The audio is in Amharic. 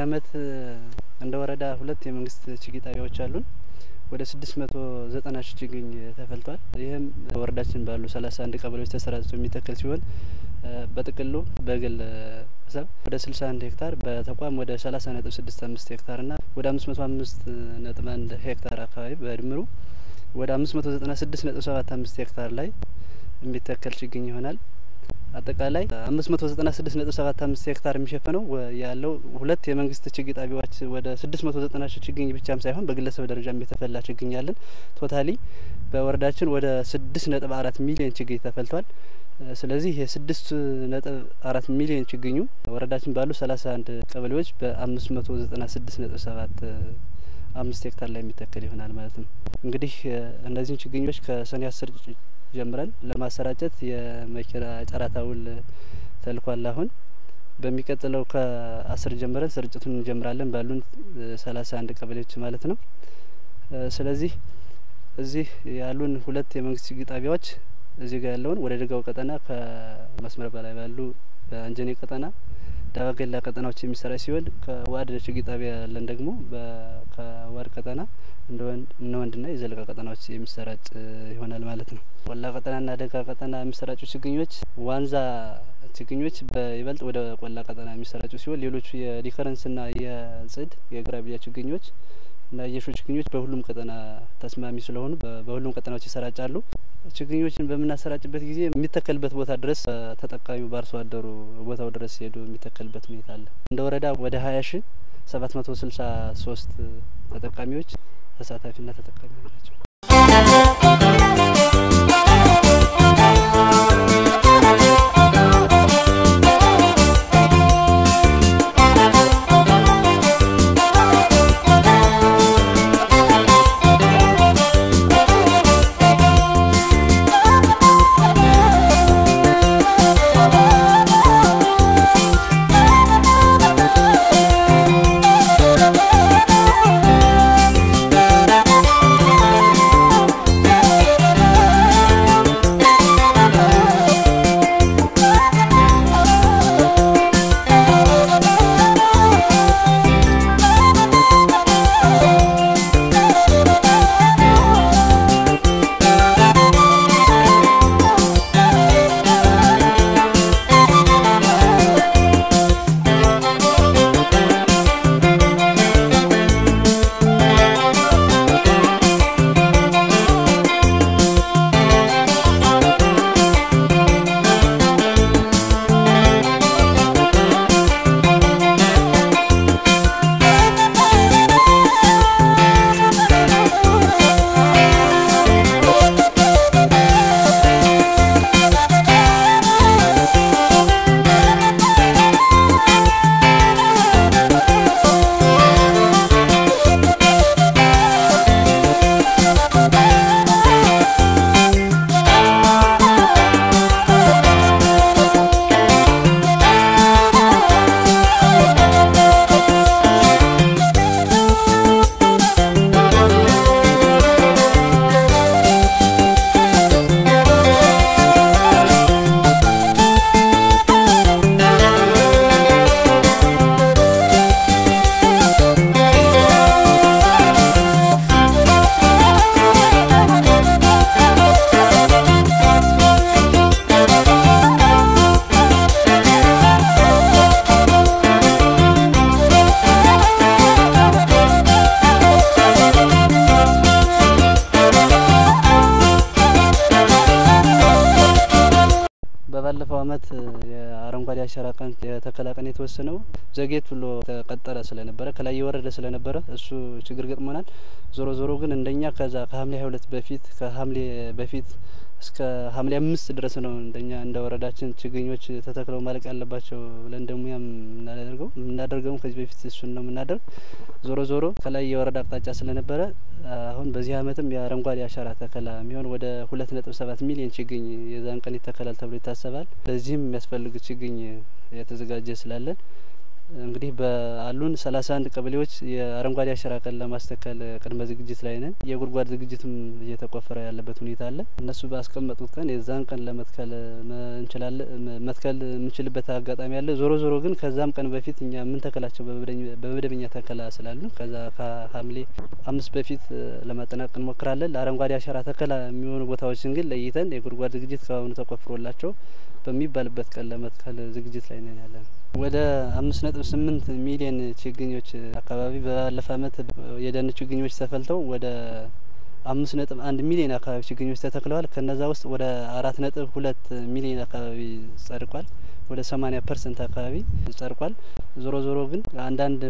አመት እንደ ወረዳ ሁለት የመንግስት ችግኝ ጣቢያዎች አሉን። ወደ ስድስት መቶ ዘጠና ሺህ ችግኝ ተፈልቷል። ይህም ወረዳችን ባሉ ሰላሳ አንድ ቀበሌዎች ተሰራጭቶ የሚተከል ሲሆን በጥቅሉ በግል ሰብ ወደ ስልሳ አንድ ሄክታር በተቋም ወደ ሰላሳ ነጥብ ስድስት አምስት ሄክታር ና ወደ አምስት መቶ አምስት ነጥብ አንድ ሄክታር አካባቢ በድምሩ ወደ አምስት መቶ ዘጠና ስድስት ነጥብ ሰባት አምስት ሄክታር ላይ የሚተከል ችግኝ ይሆናል። አጠቃላይ አምስት መቶ ዘጠና ስድስት ነጥብ ሰባት አምስት ሄክታር የሚሸፍነው ያለው ሁለት የመንግስት ችግኝ ጣቢያዎች ወደ ስድስት መቶ ዘጠና ሺህ ችግኝ ብቻም ሳይሆን በግለሰብ ደረጃም የተፈላ ችግኝ ያለን ቶታሊ በወረዳችን ወደ ስድስት ነጥብ አራት ሚሊዮን ችግኝ ተፈልቷል። ስለዚህ የስድስት ነጥብ አራት ሚሊዮን ችግኙ ወረዳችን ባሉ ሰላሳ አንድ ቀበሌዎች በአምስት መቶ ዘጠና ስድስት ነጥብ አምስት ሄክታር ላይ የሚተከል ይሆናል ማለት ነው። እንግዲህ እነዚህን ችግኞች ከሰኔ አስር ጀምረን ለማሰራጨት የመኪና ጨረታ ውል ተልኳል። አሁን በሚቀጥለው ከአስር ጀምረን ስርጭቱን እንጀምራለን ባሉን ሰላሳ አንድ ቀበሌዎች ማለት ነው። ስለዚህ እዚህ ያሉን ሁለት የመንግስት ችግኝ ጣቢያዎች እዚህ ጋር ያለውን ወደ ደጋው ቀጠና ከመስመር በላይ ባሉ በአንጀኔ ቀጠና ዳባገላ ቀጠናዎች የሚሰራ ሲሆን ከዋድ ችግኝ ጣቢያ ያለን ደግሞ ከዋድ ቀጠና እነ ወንድና የዘለቃ ቀጠናዎች የሚሰራጭ ይሆናል ማለት ነው። ቆላ ቀጠናና ደጋ ቀጠና የሚሰራጩ ችግኞች ዋንዛ ችግኞች በይበልጥ ወደ ቆላ ቀጠና የሚሰራጩ ሲሆን ሌሎቹ የሪከረንስና የጽድ የግራቢያ ችግኞች እና የሾ ችግኞች በሁሉም ቀጠና ተስማሚ ስለሆኑ በሁሉም ቀጠናዎች ይሰራጫሉ። ችግኞችን በምናሰራጭበት ጊዜ የሚተከልበት ቦታ ድረስ ተጠቃሚው በአርሶ አደሩ ቦታው ድረስ ሄዶ የሚተከልበት ሁኔታ አለ። እንደ ወረዳ ወደ ሀያ ሺ ሰባት መቶ ስልሳ ሶስት ተጠቃሚዎች ተሳታፊና ተጠቃሚ ናቸው። ባለፈው አመት የአረንጓዴ አሻራ ቀን የተከላ ቀን የተወሰነው ዘጌት ብሎ ተቀጠረ ስለነበረ ከላይ የወረደ ስለነበረ እሱ ችግር ገጥሞናል። ዞሮ ዞሮ ግን እንደኛ ከዛ ከሀምሌ ሀያ ሁለት በፊት ከሀምሌ በፊት እስከ ሀምሌ አምስት ድረስ ነው እንደኛ እንደ ወረዳችን ችግኞች ተተክለው ማለቅ ያለባቸው ብለን ደግሞ ያም የምናደርገው የምናደርገውም ከዚህ በፊት እሱን ነው የምናደርግ። ዞሮ ዞሮ ከላይ የወረዳ አቅጣጫ ስለነበረ አሁን በዚህ አመትም የአረንጓዴ አሻራ ተከላ የሚሆን ወደ ሁለት ነጥብ ሰባት ሚሊዮን ችግኝ የዛን ቀን ይተከላል ተብሎ ይታሰባል። ለዚህም የሚያስፈልግ ችግኝ የተዘጋጀ ስላለን እንግዲህ በአሉን ሰላሳ አንድ ቀበሌዎች የአረንጓዴ አሻራ ቀን ለማስተከል ቅድመ ዝግጅት ላይ ነን። የጉድጓድ ዝግጅትም እየተቆፈረ ያለበት ሁኔታ አለ። እነሱ ባስቀመጡት ቀን የዛን ቀን ለመትከል መትከል የምንችልበት አጋጣሚ አለ። ዞሮ ዞሮ ግን ከዛም ቀን በፊት እኛ የምንተክላቸው በመደበኛ ተከላ ስላሉ ከዛ ከሐምሌ አምስት በፊት ለማጠናቀቅ እንሞክራለን። ለአረንጓዴ አሻራ ተከላ የሚሆኑ ቦታዎችን ግን ለይተን የጉድጓድ ዝግጅት ከአሁኑ ተቆፍሮላቸው በሚባልበት ቀን ለመትከል ዝግጅት ላይ ነን ያለን። ወደ አምስት ነጥብ ስምንት ሚሊዮን ችግኞች አካባቢ ባለፈ አመት የደን ችግኞች ተፈልተው ወደ አምስት ነጥብ አንድ ሚሊዮን አካባቢ ችግኞች ተተክለዋል። ከነዛ ውስጥ ወደ አራት ነጥብ ሁለት ሚሊዮን አካባቢ ጸድቋል። ወደ ሰማኒያ percent አካባቢ ጸድቋል። ዞሮ ዞሮ ግን አንዳንድ